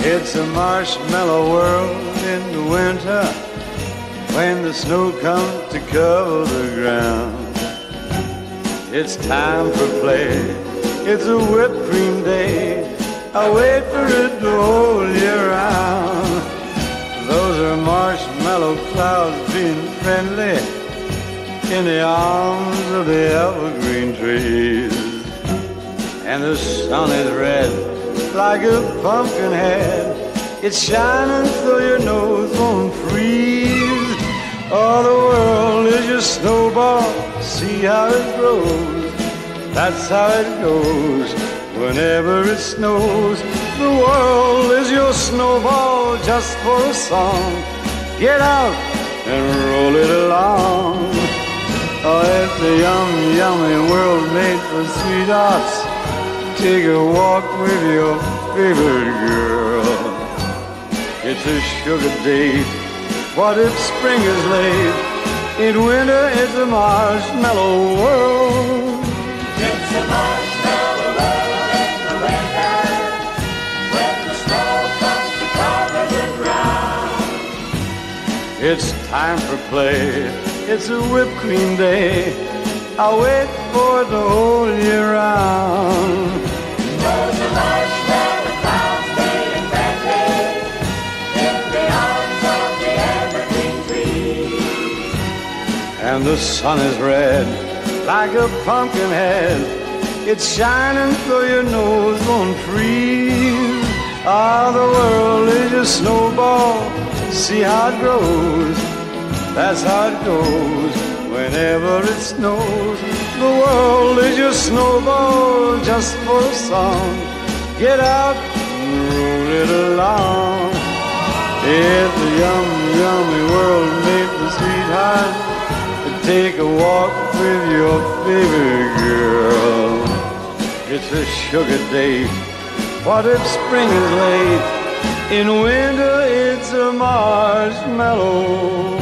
It's a marshmallow world in the winter when the snow comes to cover the ground. It's time for play. It's a whipped cream day. I wait for it the whole year round. Those are marshmallow clouds being friendly in the arms of the evergreen trees. And the sun is red like a pumpkin head. It's shining so your nose won't freeze. All the world is your snowball. See how it grows. That's how it goes. Whenever it snows, the world is your snowball just for a song. Get out and roll it along. Oh, it's a yummy, yummy world made for sweethearts take a walk with your favorite girl. It's a sugar date. What if spring is late? In winter, it's a marshmallow world. It's a marshmallow world in the winter when the snow comes to cover the ground. It's time for play. It's a whipped cream day. I wait for the whole year round. And the sun is red like a pumpkin head. It's shining so your nose won't freeze. Ah, the world is your snowball. See how it grows. That's how it goes. Whenever it snows, the world is your snowball just for a song. Get out and roll it along. It's a yummy, yummy world made for sweethearts take a walk with your favorite girl. It's a sugar date. What if spring is late? In winter, it's a marshmallow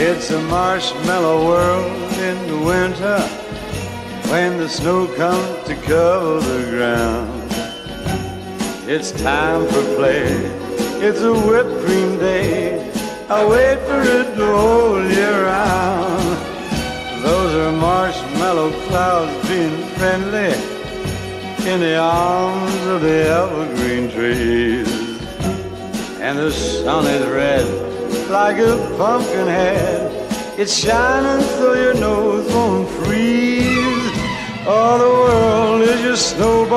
It's a marshmallow world in the winter when the snow comes to cover the ground. It's time for play. It's a whipped cream day. I wait for it the whole year round. Those are marshmallow clouds being friendly in the arms of the evergreen trees. And the sun is red like a pumpkin head. It's shining so your nose won't freeze. All the world is your snowball.